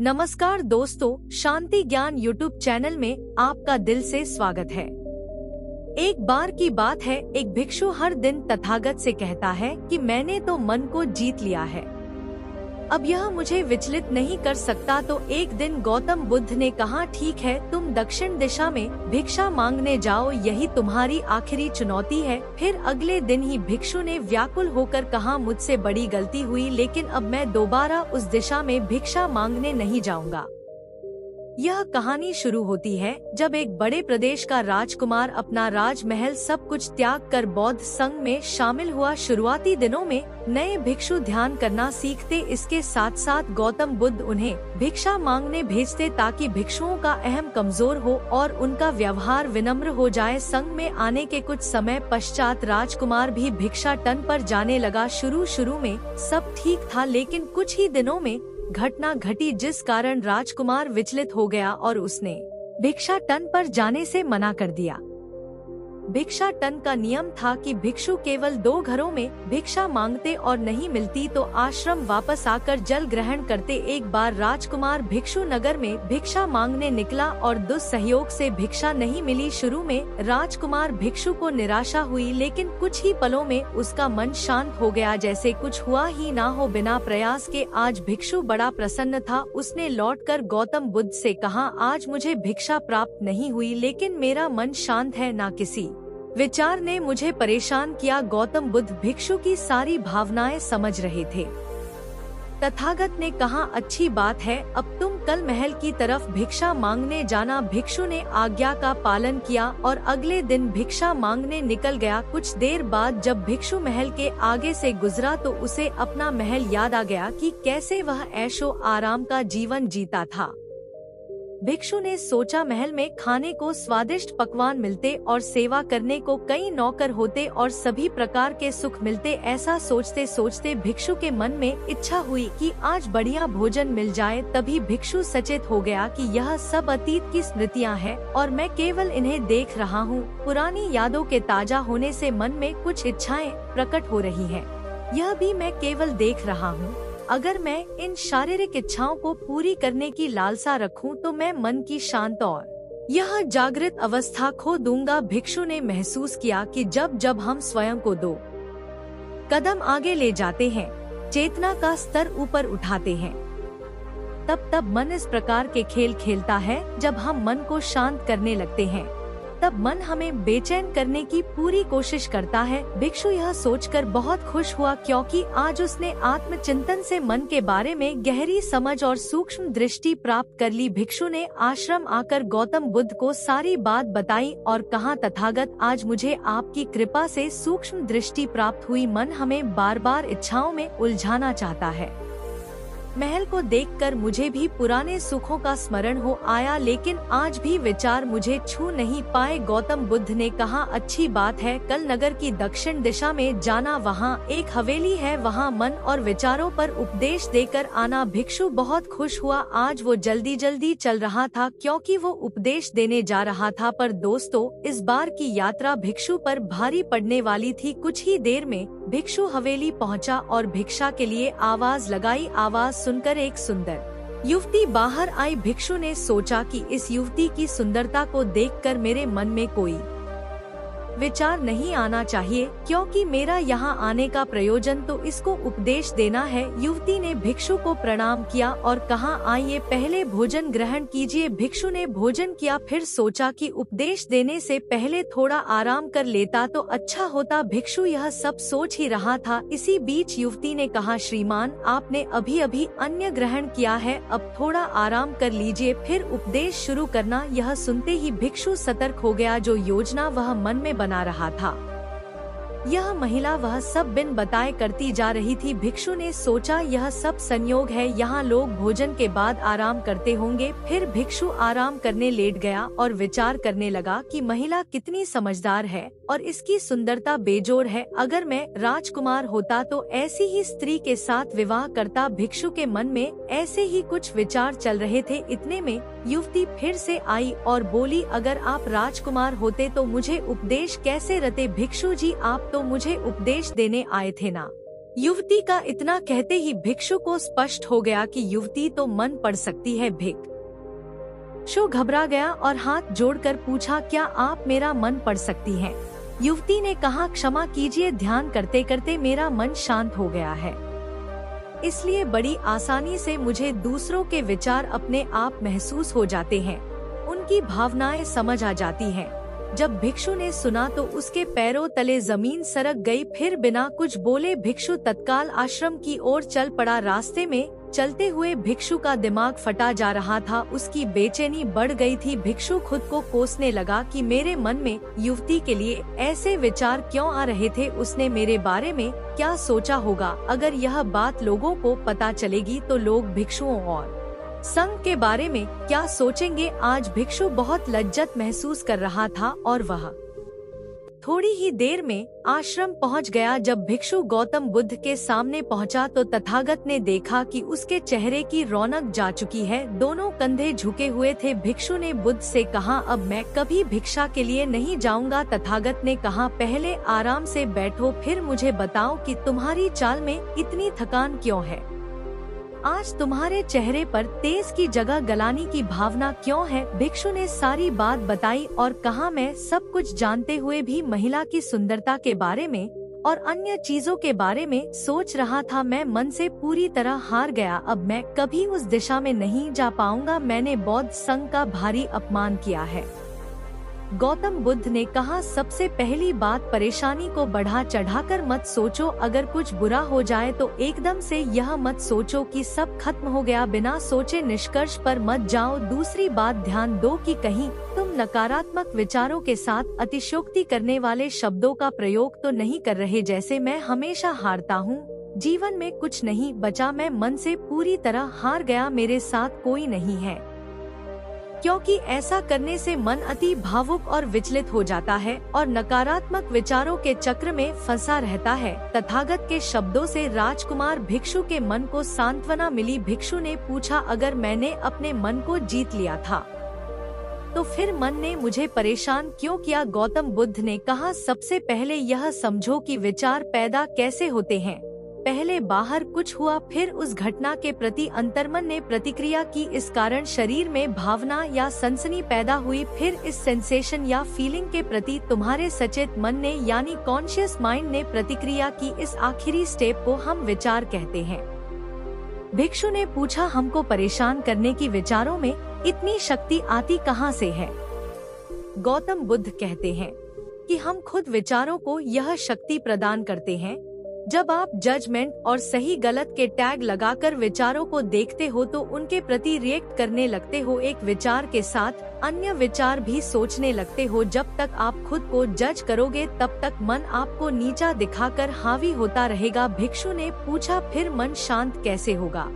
नमस्कार दोस्तों, शांति ज्ञान यूट्यूब चैनल में आपका दिल से स्वागत है। एक बार की बात है, एक भिक्षु हर दिन तथागत से कहता है कि मैंने तो मन को जीत लिया है। अब यह मुझे विचलित नहीं कर सकता तो एक दिन गौतम बुद्ध ने कहा, ठीक है, तुम दक्षिण दिशा में भिक्षा मांगने जाओ, यही तुम्हारी आखिरी चुनौती है। फिर अगले दिन ही भिक्षु ने व्याकुल होकर कहा, मुझसे बड़ी गलती हुई, लेकिन अब मैं दोबारा उस दिशा में भिक्षा मांगने नहीं जाऊँगा। यह कहानी शुरू होती है जब एक बड़े प्रदेश का राजकुमार अपना राजमहल सब कुछ त्याग कर बौद्ध संघ में शामिल हुआ। शुरुआती दिनों में नए भिक्षु ध्यान करना सीखते। इसके साथ साथ गौतम बुद्ध उन्हें भिक्षा मांगने भेजते ताकि भिक्षुओं का अहम कमज़ोर हो और उनका व्यवहार विनम्र हो जाए। संघ में आने के कुछ समय पश्चात राजकुमार भी भिक्षा टन पर जाने लगा। शुरू शुरू में सब ठीक था, लेकिन कुछ ही दिनों में घटना घटी जिस कारण राजकुमार विचलित हो गया और उसने भिक्षा टन पर जाने से मना कर दिया। भिक्षा टन का नियम था कि भिक्षु केवल दो घरों में भिक्षा मांगते और नहीं मिलती तो आश्रम वापस आकर जल ग्रहण करते। एक बार राजकुमार भिक्षु नगर में भिक्षा मांगने निकला और दुस्सहयोग से भिक्षा नहीं मिली। शुरू में राजकुमार भिक्षु को निराशा हुई, लेकिन कुछ ही पलों में उसका मन शांत हो गया। जैसे कुछ हुआ ही ना हो, बिना प्रयास के आज भिक्षु बड़ा प्रसन्न था। उसने लौटकर गौतम बुद्ध से कहा, आज मुझे भिक्षा प्राप्त नहीं हुई, लेकिन मेरा मन शांत है, ना किसी विचार ने मुझे परेशान किया, गौतम बुद्ध भिक्षु की सारी भावनाएँ समझ रहे थे। तथागत ने कहा, अच्छी बात है, अब तुम कल महल की तरफ़ भिक्षा मांगने जाना। भिक्षु ने आज्ञा का पालन किया और अगले दिन भिक्षा मांगने निकल गया। कुछ देर बाद जब भिक्षु महल के आगे से गुजरा तो उसे अपना महल याद आ गया कि कैसे वह ऐशो आराम का जीवन जीता था। भिक्षु ने सोचा महल में खाने को स्वादिष्ट पकवान मिलते और सेवा करने को कई नौकर होते और सभी प्रकार के सुख मिलते, ऐसा सोचते सोचते भिक्षु के मन में इच्छा हुई कि आज बढ़िया भोजन मिल जाए, तभी भिक्षु सचेत हो गया कि यह सब अतीत की स्मृतियाँ हैं और मैं केवल इन्हें देख रहा हूँ पुरानी यादों के ताज़ा होने से मन में कुछ इच्छाएँ प्रकट हो रही हैं। यह भी मैं केवल देख रहा हूँ अगर मैं इन शारीरिक इच्छाओं को पूरी करने की लालसा रखूँ तो मैं मन की शांत और यह जागृत अवस्था खो दूँगा। भिक्षु ने महसूस किया कि जब जब हम स्वयं को दो कदम आगे ले जाते हैं, चेतना का स्तर ऊपर उठाते हैं, तब तब मन इस प्रकार के खेल खेलता है जब हम मन को शांत करने लगते हैं। तब मन हमें बेचैन करने की पूरी कोशिश करता है। भिक्षु यह सोचकर बहुत खुश हुआ क्योंकि आज उसने आत्मचिंतन से मन के बारे में गहरी समझ और सूक्ष्म दृष्टि प्राप्त कर ली। भिक्षु ने आश्रम आकर गौतम बुद्ध को सारी बात बताई और कहा, तथागत, आज मुझे आपकी कृपा से सूक्ष्म दृष्टि प्राप्त हुई। मन हमें बार बार इच्छाओं में उलझाना चाहता है। महल को देखकर मुझे भी पुराने सुखों का स्मरण हो आया, लेकिन आज भी विचार मुझे छू नहीं पाए। गौतम बुद्ध ने कहा, अच्छी बात है, कल नगर की दक्षिण दिशा में जाना, वहाँ एक हवेली है, वहाँ मन और विचारों पर उपदेश देकर आना। भिक्षु बहुत खुश हुआ, आज वो जल्दी जल्दी चल रहा था, क्योंकि वो उपदेश देने जा रहा था। पर दोस्तों, इस बार की यात्रा भिक्षु पर भारी पड़ने वाली थी। कुछ ही देर में भिक्षु हवेली पहुँचा और भिक्षा के लिए आवाज़ लगाई आवाज़ सुनकर एक सुंदर युवती बाहर आई। भिक्षु ने सोचा कि इस युवती की सुंदरता को देखकर मेरे मन में कोई विचार नहीं आना चाहिए, क्योंकि मेरा यहाँ आने का प्रयोजन तो इसको उपदेश देना है। युवती ने भिक्षु को प्रणाम किया और कहा, आइए पहले भोजन ग्रहण कीजिए। भिक्षु ने भोजन किया, फिर सोचा कि उपदेश देने से पहले थोड़ा आराम कर लेता तो अच्छा होता। भिक्षु यह सब सोच ही रहा था। इसी बीच युवती ने कहा, श्रीमान, आपने अभी अभी अन्य ग्रहण किया है, अब थोड़ा आराम कर लीजिए। फिर उपदेश शुरू करना, यह सुनते ही भिक्षु सतर्क हो गया, जो योजना वह मन में बना रहा था। यह महिला वह सब बिन बताए करती जा रही थी। भिक्षु ने सोचा, यह सब संयोग है, यहाँ लोग भोजन के बाद आराम करते होंगे। फिर भिक्षु आराम करने लेट गया और विचार करने लगा कि महिला कितनी समझदार है और इसकी सुंदरता बेजोर है। अगर मैं राजकुमार होता तो ऐसी ही स्त्री के साथ विवाह करता। भिक्षु के मन में ऐसे ही कुछ विचार चल रहे थे। इतने में युवती फिर से आई और बोली, अगर आप राजकुमार होते तो मुझे उपदेश कैसे रते? भिक्षु जी, आप तो मुझे उपदेश देने आए थे ना युवती का इतना कहते ही भिक्षु को स्पष्ट हो गया कि युवती तो मन पड़ सकती है भिक शो घबरा गया और हाथ जोड़कर पूछा, क्या आप मेरा मन पढ़ सकती हैं? युवती ने कहा, क्षमा कीजिए, ध्यान करते करते मेरा मन शांत हो गया है इसलिए बड़ी आसानी से मुझे दूसरों के विचार अपने आप महसूस हो जाते हैं उनकी भावनाएँ समझ आ जाती हैं। जब भिक्षु ने सुना तो उसके पैरों तले ज़मीन सरक गई, फिर बिना कुछ बोले भिक्षु तत्काल आश्रम की ओर चल पड़ा। रास्ते में चलते हुए भिक्षु का दिमाग फटा जा रहा था। उसकी बेचैनी बढ़ गई थी। भिक्षु खुद को कोसने लगा कि मेरे मन में युवती के लिए ऐसे विचार क्यों आ रहे थे? उसने मेरे बारे में क्या सोचा होगा? अगर यह बात लोगों को पता चलेगी तो लोग भिक्षुओं और संघ के बारे में क्या सोचेंगे आज भिक्षु बहुत लज्जत महसूस कर रहा था और वह थोड़ी ही देर में आश्रम पहुँच गया। जब भिक्षु गौतम बुद्ध के सामने पहुँचा तो तथागत ने देखा कि उसके चेहरे की रौनक जा चुकी है। दोनों कंधे झुके हुए थे। भिक्षु ने बुद्ध से कहा, अब मैं कभी भिक्षा के लिए नहीं जाऊँगा। तथागत ने कहा, पहले आराम से बैठो, फिर मुझे बताओ कि तुम्हारी चाल में इतनी थकान क्यों है? आज तुम्हारे चेहरे पर तेज की जगह गलानी की भावना क्यों है? भिक्षु ने सारी बात बताई और कहा, मैं सब कुछ जानते हुए भी महिला की सुंदरता के बारे में और अन्य चीज़ों के बारे में सोच रहा था। मैं मन से पूरी तरह हार गया। अब मैं कभी उस दिशा में नहीं जा पाऊँगा। मैंने बौद्ध संघ का भारी अपमान किया है। गौतम बुद्ध ने कहा, सबसे पहली बात परेशानी को बढ़ा चढ़ाकर मत सोचो, अगर कुछ बुरा हो जाए तो एकदम से यह मत सोचो कि सब खत्म हो गया, बिना सोचे निष्कर्ष पर मत जाओ। दूसरी बात ध्यान दो कि कहीं तुम नकारात्मक विचारों के साथ अतिशोक्ति करने वाले शब्दों का प्रयोग तो नहीं कर रहे जैसे मैं हमेशा हारता हूँ। जीवन में कुछ नहीं, बचा मैं मन से, पूरी तरह हार गया मेरे साथ कोई नहीं है। क्योंकि ऐसा करने से मन अति भावुक और विचलित हो जाता है और नकारात्मक विचारों के चक्र में फंसा रहता है। तथागत के शब्दों से राजकुमार भिक्षु के मन को सांत्वना मिली। भिक्षु ने पूछा, अगर मैंने अपने मन को जीत लिया था तो फिर मन ने मुझे परेशान क्यों किया? गौतम बुद्ध ने कहा, सबसे पहले यह समझो कि विचार पैदा कैसे होते हैं। पहले बाहर कुछ हुआ, फिर उस घटना के प्रति अंतर्मन ने प्रतिक्रिया की। इस कारण शरीर में भावना या सनसनी पैदा हुई, फिर इस सेंसेशन या फीलिंग के प्रति तुम्हारे सचेत मन ने यानी कॉन्शियस माइंड ने प्रतिक्रिया की। इस आखिरी स्टेप को हम विचार कहते हैं। भिक्षु ने पूछा, हमको परेशान करने की विचारों में इतनी शक्ति आती कहाँ से है? गौतम बुद्ध कहते हैं कि हम खुद विचारों को यह शक्ति प्रदान करते हैं जब आप जजमेंट और सही गलत के टैग लगाकर विचारों को देखते हो तो उनके प्रति रिएक्ट करने लगते हो, एक विचार के साथ अन्य विचार भी सोचने लगते हो। जब तक आप खुद को जज करोगे, तब तक मन आपको नीचा दिखाकर हावी होता रहेगा। भिक्षु ने पूछा, फिर मन शांत कैसे होगा?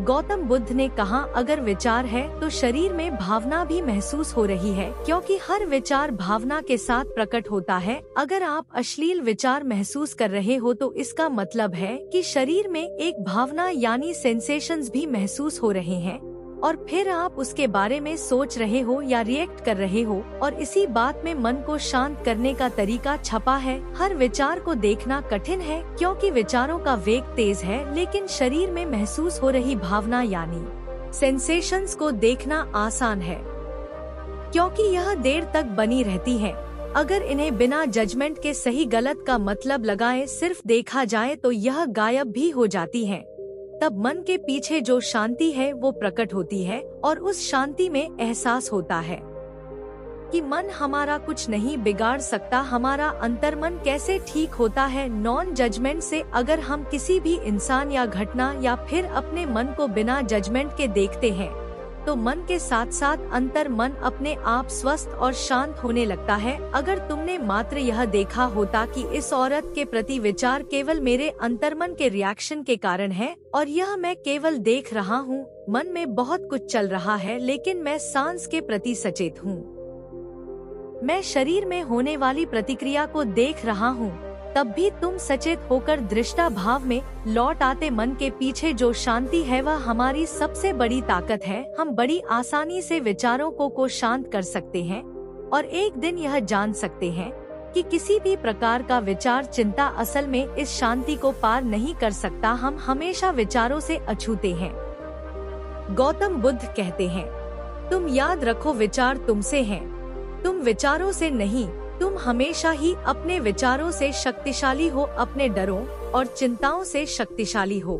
गौतम बुद्ध ने कहा, अगर विचार है तो शरीर में भावना भी महसूस हो रही है, क्योंकि हर विचार भावना के साथ प्रकट होता है। अगर आप अश्लील विचार महसूस कर रहे हो तो इसका मतलब है कि शरीर में एक भावना यानी सेंसेशंस भी महसूस हो रहे हैं। और फिर आप उसके बारे में सोच रहे हो या रिएक्ट कर रहे हो और इसी बात में मन को शांत करने का तरीका छपा है। हर विचार को देखना कठिन है, क्योंकि विचारों का वेग तेज है, लेकिन शरीर में महसूस हो रही भावना यानी सेंसेशंस को देखना आसान है। क्योंकि यह देर तक बनी रहती है। अगर इन्हें बिना जजमेंट के सही गलत का मतलब लगाए, सिर्फ़ देखा जाए तो यह गायब भी हो जाती है। तब मन के पीछे जो शांति है, वो प्रकट होती है और उस शांति में एहसास होता है कि मन हमारा कुछ नहीं बिगाड़ सकता, हमारा अंतर्मन कैसे ठीक होता है नॉन जजमेंट से अगर हम किसी भी इंसान या घटना या फिर अपने मन को बिना जजमेंट के देखते हैं। तो मन के साथ साथ अंतर मन अपने आप स्वस्थ और शांत होने लगता है। अगर तुमने मात्र यह देखा होता कि इस औरत के प्रति विचार केवल मेरे अंतर्मन के रिएक्शन के कारण है, और यह मैं केवल देख रहा हूँ, मन में बहुत कुछ चल रहा है, लेकिन मैं सांस के प्रति सचेत हूँ। मैं शरीर में होने वाली प्रतिक्रिया को देख रहा हूँ तब भी तुम सचेत होकर दृष्टा भाव में लौट आते मन के पीछे जो शांति है वह हमारी सबसे बड़ी ताकत है। हम बड़ी आसानी से विचारों को को शांत कर सकते हैं और एक दिन यह जान सकते हैं कि किसी भी प्रकार का विचार चिंता असल में इस शांति को पार नहीं कर सकता। हम हमेशा विचारों से अछूते हैं। गौतम बुद्ध कहते हैं, तुम याद रखो विचार तुमसे हैं। तुम विचारों से नहीं तुम हमेशा ही अपने विचारों से शक्तिशाली हो, अपने डरों और चिंताओं से शक्तिशाली हो।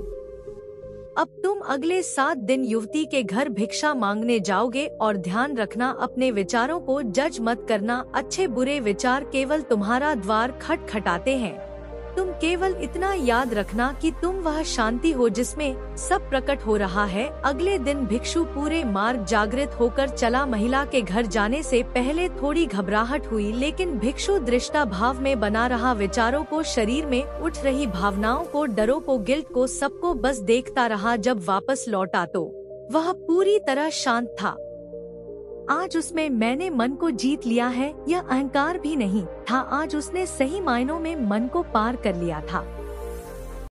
अब तुम अगले सात दिन युवती के घर भिक्षा मांगने जाओगे और ध्यान रखना, अपने विचारों को जज मत करना, अच्छे बुरे विचार केवल तुम्हारा द्वार खटखटाते हैं। तुम केवल इतना याद रखना कि तुम वह शांति हो जिसमें सब प्रकट हो रहा है। अगले दिन भिक्षु पूरे मार्ग जागृत होकर चला महिला के घर जाने से पहले थोड़ी घबराहट हुई, लेकिन भिक्षु दृष्टा भाव में बना रहा, विचारों को शरीर में उठ रही, भावनाओं को, डरों को, गिल्ट को, सबको बस देखता रहा जब वापस लौटा तो। वह पूरी तरह शांत था। आज उसमें मैंने मन को जीत लिया है, यह अहंकार भी नहीं, था आज उसने सही मायनों में मन को पार कर लिया था।